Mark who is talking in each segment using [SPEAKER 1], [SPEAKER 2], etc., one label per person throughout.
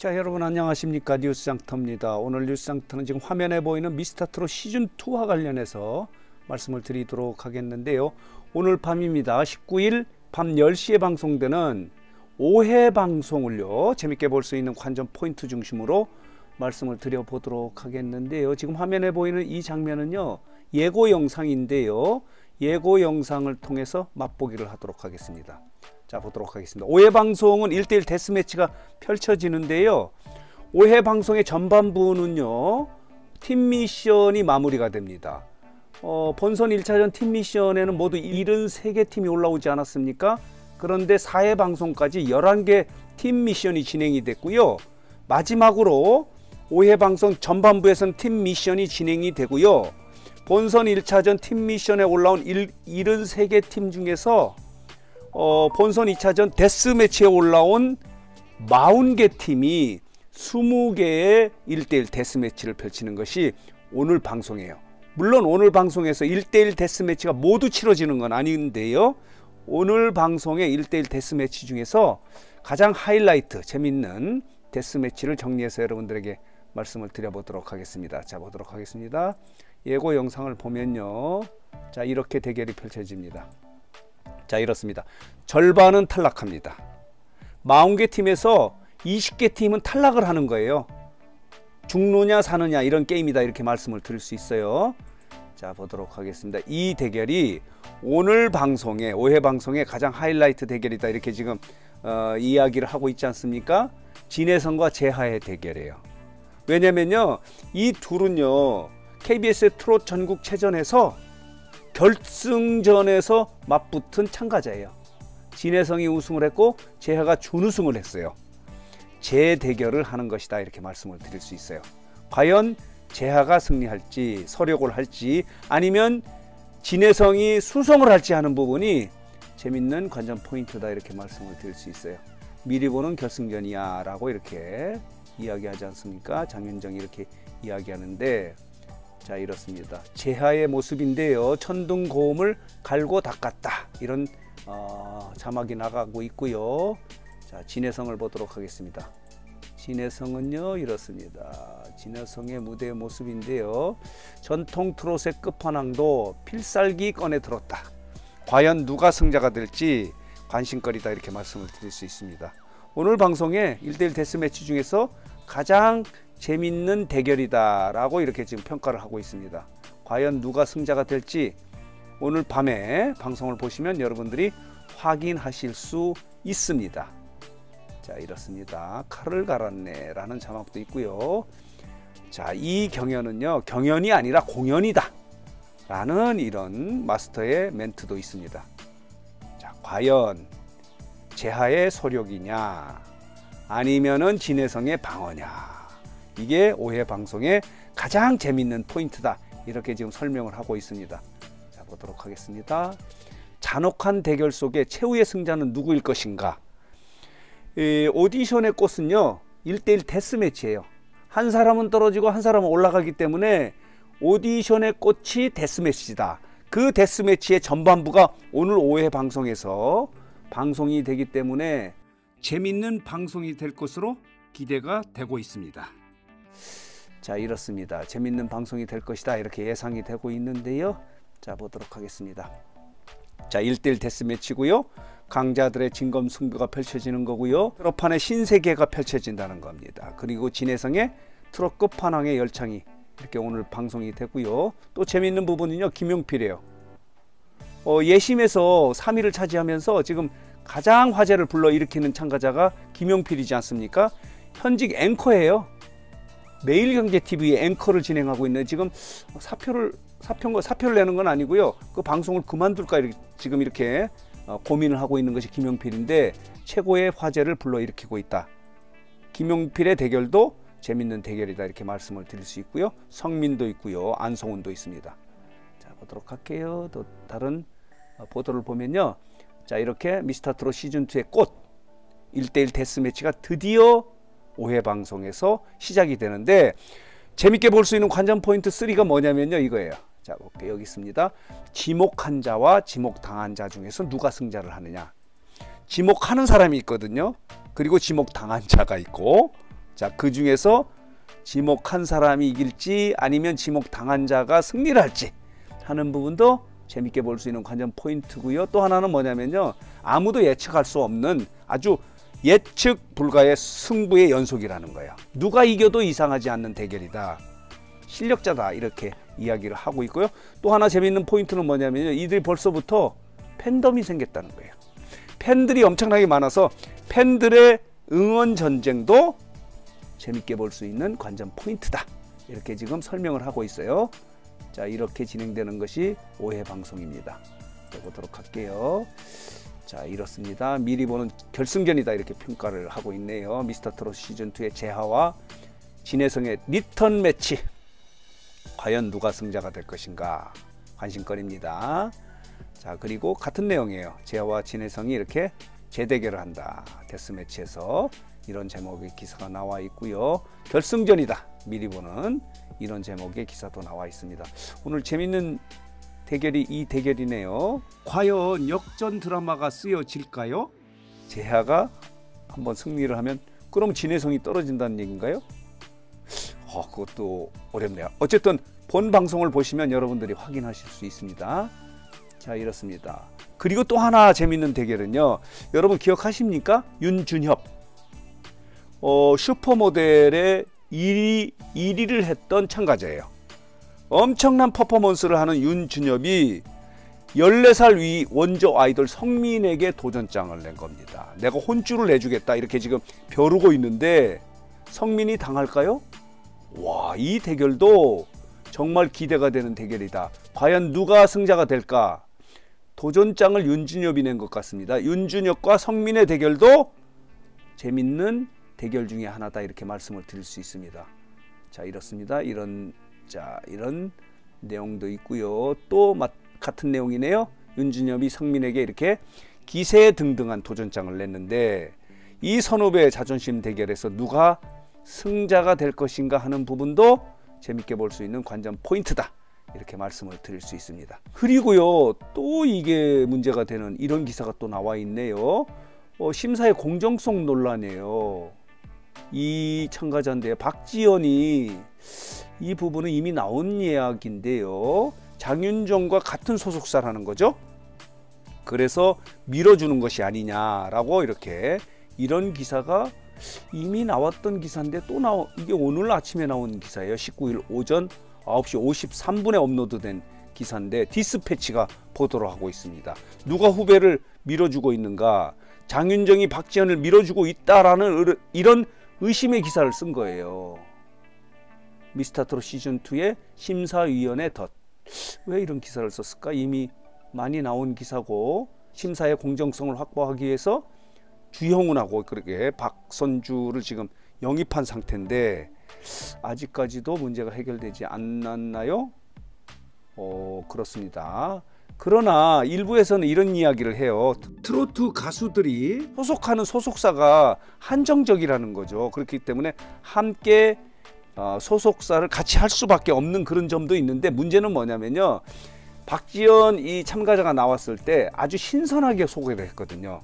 [SPEAKER 1] 자 여러분 안녕하십니까 뉴스장터입니다. 오늘 뉴스장터는 지금 화면에 보이는 미스터트롯 시즌2와 관련해서 말씀을 드리도록 하겠는데요. 오늘 밤입니다. 19일 밤 10시에 방송되는 5회 방송을요. 재밌게 볼 수 있는 관전 포인트 중심으로 말씀을 드려보도록 하겠는데요. 지금 화면에 보이는 이 장면은요. 예고 영상인데요. 예고 영상을 통해서 맛보기를 하도록 하겠습니다. 자 보도록 하겠습니다. 5회 방송은 1대1 데스매치가 펼쳐지는데요. 5회 방송의 전반부는요. 팀 미션이 마무리가 됩니다. 어, 본선 1차전 팀 미션에는 모두 73개 팀이 올라오지 않았습니까? 그런데 4회 방송까지 11개 팀 미션이 진행이 됐고요. 마지막으로 5회 방송 전반부에서는 팀 미션이 진행이 되고요. 본선 1차전 팀 미션에 올라온 73개 팀 중에서 어, 본선 2차전 데스매치에 올라온 40개 팀이 20개의 1대1 데스매치를 펼치는 것이 오늘 방송이에요. 물론 오늘 방송에서 1대1 데스매치가 모두 치러지는 건 아닌데요. 오늘 방송의 1대1 데스매치 중에서 가장 하이라이트, 재밌는 데스매치를 정리해서 여러분들에게 말씀을 드려보도록 하겠습니다. 자, 보도록 하겠습니다. 예고 영상을 보면요. 자, 이렇게 대결이 펼쳐집니다. 자 이렇습니다. 절반은 탈락합니다. 40개 팀에서 20개 팀은 탈락을 하는 거예요. 죽느냐 사느냐 이런 게임이다 이렇게 말씀을 드릴 수 있어요. 자 보도록 하겠습니다. 이 대결이 오늘 방송에 5회 방송의 가장 하이라이트 대결이다 이렇게 지금 어, 이야기를 하고 있지 않습니까? 진해성과 재하의 대결이에요. 왜냐면요 이 둘은요 KBS의 트롯 전국 체전에서 결승전에서 맞붙은 참가자예요. 진해성이 우승을 했고 재하가 준우승을 했어요. 재대결을 하는 것이다 이렇게 말씀을 드릴 수 있어요. 과연 재하가 승리할지 서력을 할지 아니면 진해성이 수성을 할지 하는 부분이 재밌는 관전 포인트다 이렇게 말씀을 드릴 수 있어요. 미리 보는 결승전이야 라고 이렇게 이야기하지 않습니까? 장윤정이 이렇게 이야기하는데 자 이렇습니다. 재하의 모습인데요. 천둥 고음을 갈고 닦았다. 이런 어, 자막이 나가고 있고요. 자 진해성을 보도록 하겠습니다. 진해성은요 이렇습니다. 진해성의 무대 모습인데요. 전통 트롯의 끝판왕도 필살기 꺼내 들었다. 과연 누가 승자가 될지 관심거리다 이렇게 말씀을 드릴 수 있습니다. 오늘 방송에 1대1 데스매치 중에서 가장 재밌는 대결이다라고 이렇게 지금 평가를 하고 있습니다. 과연 누가 승자가 될지 오늘 밤에 방송을 보시면 여러분들이 확인하실 수 있습니다. 자 이렇습니다. 칼을 갈았네 라는 자막도 있고요. 자 이 경연은요 경연이 아니라 공연이다 라는 이런 마스터의 멘트도 있습니다. 자 과연 재하의 소력이냐 아니면은 진해성의 방어냐 이게 오해 방송의 가장 재밌는 포인트다. 이렇게 지금 설명을 하고 있습니다. 자, 보도록 하겠습니다. 잔혹한 대결 속에 최후의 승자는 누구일 것인가? 이 오디션의 꽃은요. 1대1 데스매치예요. 한 사람은 떨어지고 한 사람은 올라가기 때문에 오디션의 꽃이 데스매치다. 그 데스매치의 전반부가 오늘 5회 방송에서 방송이 되기 때문에 재밌는 방송이 될 것으로 기대가 되고 있습니다. 자 이렇습니다. 재밌는 방송이 될 것이다 이렇게 예상이 되고 있는데요. 자 보도록 하겠습니다. 자 1대1 데스매치고요. 강자들의 진검 승부가 펼쳐지는 거고요. 트롯판의 신세계가 펼쳐진다는 겁니다. 그리고 진해성의 트롯 끝판왕의 열창이 이렇게 오늘 방송이 되고요. 또 재밌는 부분은요. 김용필이에요. 어, 예심에서 3위를 차지하면서 지금 가장 화제를 불러일으키는 참가자가 김용필이지 않습니까? 현직 앵커예요. 매일경제TV의 앵커를 진행하고 있는 지금 사표를 사표 사표를 내는 건 아니고요. 그 방송을 그만둘까 이렇게, 지금 이렇게 어, 고민을 하고 있는 것이 김용필인데 최고의 화제를 불러일으키고 있다. 김용필의 대결도 재밌는 대결이다 이렇게 말씀을 드릴 수 있고요. 성민도 있고요. 안성훈도 있습니다. 자 보도록 할게요. 또 다른 어, 보도를 보면요. 자 이렇게 미스터트롯 시즌2의 꽃 1대1 데스매치가 드디어 5회 방송에서 시작이 되는데 재밌게 볼 수 있는 관전 포인트 3가 뭐냐면요 이거예요. 자 볼게요. 여기 있습니다. 지목한 자와 지목당한 자 중에서 누가 승자를 하느냐? 지목하는 사람이 있거든요. 그리고 지목당한 자가 있고 자, 그 중에서 지목한 사람이 이길지 아니면 지목 당한 자가 승리를 할지 하는 부분도 재밌게 볼 수 있는 관전 포인트고요. 또 하나는 뭐냐면요. 아무도 예측할 수 없는 아주 예측 불가의 승부의 연속이라는 거예요. 누가 이겨도 이상하지 않는 대결이다. 실력자다 이렇게 이야기를 하고 있고요. 또 하나 재밌는 포인트는 뭐냐면요. 이들이 벌써부터 팬덤이 생겼다는 거예요. 팬들이 엄청나게 많아서 팬들의 응원 전쟁도 재밌게 볼 수 있는 관전 포인트다. 이렇게 지금 설명을 하고 있어요. 자, 이렇게 진행되는 것이 5회 방송입니다. 해보도록 할게요. 자, 이렇습니다. 미리 보는 결승전이다. 이렇게 평가를 하고 있네요. 미스터 트롯 시즌 2의 재하와 진해성의 리턴 매치. 과연 누가 승자가 될 것인가? 관심거리입니다. 자, 그리고 같은 내용이에요. 재하와 진해성이 이렇게 재대결을 한다. 데스 매치에서 이런 제목의 기사가 나와 있고요. 결승전이다. 미리 보는 이런 제목의 기사도 나와 있습니다. 오늘 재밌는 대결이 이 대결이네요. 과연 역전 드라마가 쓰여질까요? 재하가 한번 승리를 하면 그럼 진해성이 떨어진다는 얘기인가요? 어, 그것도 어렵네요. 어쨌든 본 방송을 보시면 여러분들이 확인하실 수 있습니다. 자 이렇습니다. 그리고 또 하나 재밌는 대결은요. 여러분 기억하십니까? 윤준협 어, 슈퍼모델의 1위, 1위를 했던 참가자예요. 엄청난 퍼포먼스를 하는 윤준엽이 14살 위 원조 아이돌 성민에게 도전장을 낸 겁니다. 내가 혼쭐을 내주겠다 이렇게 지금 벼르고 있는데 성민이 당할까요? 와, 이 대결도 정말 기대가 되는 대결이다. 과연 누가 승자가 될까? 도전장을 윤준엽이 낸 것 같습니다. 윤준엽과 성민의 대결도 재밌는 대결 중에 하나다 이렇게 말씀을 드릴 수 있습니다. 자 이렇습니다. 이런 자 이런 내용도 있고요. 또 같은 내용이네요. 윤준엽이 성민에게 이렇게 기세 등등한 도전장을 냈는데 이 선후배 자존심 대결에서 누가 승자가 될 것인가 하는 부분도 재밌게 볼 수 있는 관전 포인트다. 이렇게 말씀을 드릴 수 있습니다. 그리고요, 또 이게 문제가 되는 이런 기사가 또 나와 있네요. 어, 심사의 공정성 논란이에요. 이 참가자인데 박지연이 이 부분은 이미 나온 이야기인데요. 장윤정과 같은 소속사라는 거죠. 그래서 밀어주는 것이 아니냐라고 이렇게 이런 기사가 이미 나왔던 기사인데 또 나오 이게 오늘 아침에 나온 기사예요. 19일 오전 9시 53분에 업로드된 기사인데 디스패치가 보도를 하고 있습니다. 누가 후배를 밀어주고 있는가? 장윤정이 박지현을 밀어주고 있다라는 이런 의심의 기사를 쓴 거예요. 미스터트롯 시즌2의 심사위원회 덧. 왜 이런 기사를 썼을까? 이미 많이 나온 기사고 심사의 공정성을 확보하기 위해서 주형훈하고 그렇게 박선주를 지금 영입한 상태인데 아직까지도 문제가 해결되지 않았나요? 어, 그렇습니다. 그러나 일부에서는 이런 이야기를 해요. 트로트 가수들이 소속하는 소속사가 한정적이라는 거죠. 그렇기 때문에 함께 어, 소속사를 같이 할 수밖에 없는 그런 점도 있는데 문제는 뭐냐면요. 박지연 이 참가자가 나왔을 때 아주 신선하게 소개를 했거든요.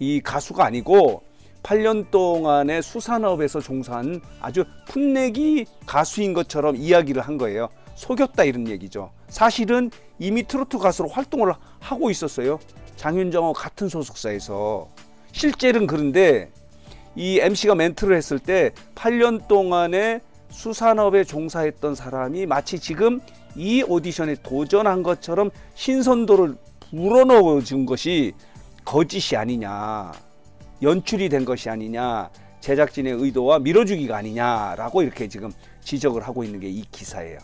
[SPEAKER 1] 이 가수가 아니고 8년 동안의 수산업에서 종사한 아주 풋내기 가수인 것처럼 이야기를 한 거예요. 속였다 이런 얘기죠. 사실은 이미 트로트 가수로 활동을 하고 있었어요. 장윤정과 같은 소속사에서. 실제는 그런데 이 MC가 멘트를 했을 때 8년 동안에 수산업에 종사했던 사람이 마치 지금 이 오디션에 도전한 것처럼 신선도를 불어넣어 준 것이 거짓이 아니냐. 연출이 된 것이 아니냐. 제작진의 의도와 밀어주기가 아니냐라고 이렇게 지금 지적을 하고 있는 게 이 기사예요.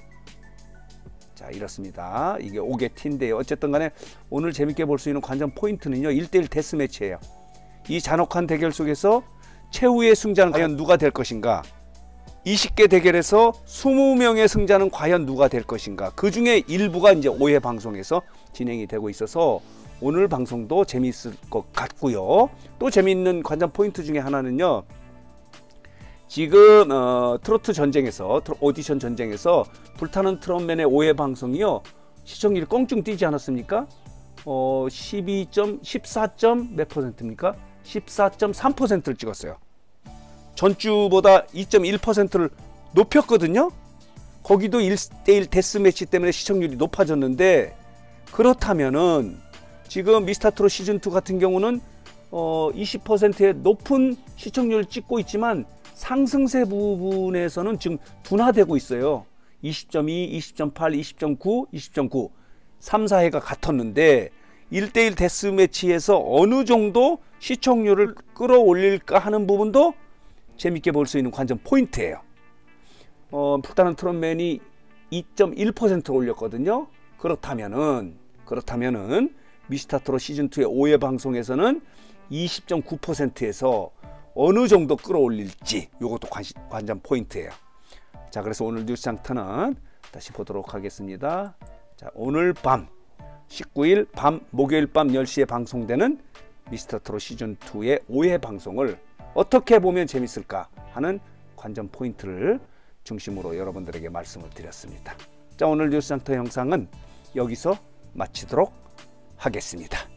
[SPEAKER 1] 자 이렇습니다. 이게 오게티인데요. 어쨌든 간에 오늘 재밌게 볼 수 있는 관전 포인트는요. 1대1 데스매치예요. 이 잔혹한 대결 속에서 최후의 승자는 과연 누가 될 것인가? 20개 대결에서 20명의 승자는 과연 누가 될 것인가? 그 중에 일부가 이제 5회 방송에서 진행이 되고 있어서 오늘 방송도 재미있을 것 같고요. 또 재미있는 관전 포인트 중에 하나는요. 지금 어, 트로트 전쟁에서 오디션 전쟁에서 불타는 트럼맨의 5회 방송이요 시청률이 껑충 뛰지 않았습니까? 어, 12점 14점 몇 퍼센트입니까? 14.3%를 찍었어요. 전주보다 2.1%를 높였거든요. 거기도 1대1 데스매치 때문에 시청률이 높아졌는데 그렇다면은 지금 미스터트롯 시즌2 같은 경우는 어 20%의 높은 시청률을 찍고 있지만 상승세 부분에서는 지금 둔화되고 있어요. 20.2, 20.8, 20.9, 20.9 3, 4회가 같았는데 1대1 데스매치에서 어느 정도 시청률을 끌어올릴까 하는 부분도 재밌게 볼 수 있는 관전 포인트예요. 어, 불타는 트롯맨이 2.1% 올렸거든요. 그렇다면은 그렇다면은 미스터트롯 시즌 2의 5회 방송에서는 20.9%에서 어느 정도 끌어올릴지 이것도 관전 포인트예요. 자, 그래서 오늘 뉴스 장터는 다시 보도록 하겠습니다. 자, 오늘 밤 19일 밤 목요일 밤 10시에 방송되는 미스터트롯 시즌 2의 5회 방송을 어떻게 보면 재밌을까 하는 관전 포인트를 중심으로 여러분들에게 말씀을 드렸습니다. 자, 오늘 뉴스 장터 영상은 여기서 마치도록 하겠습니다.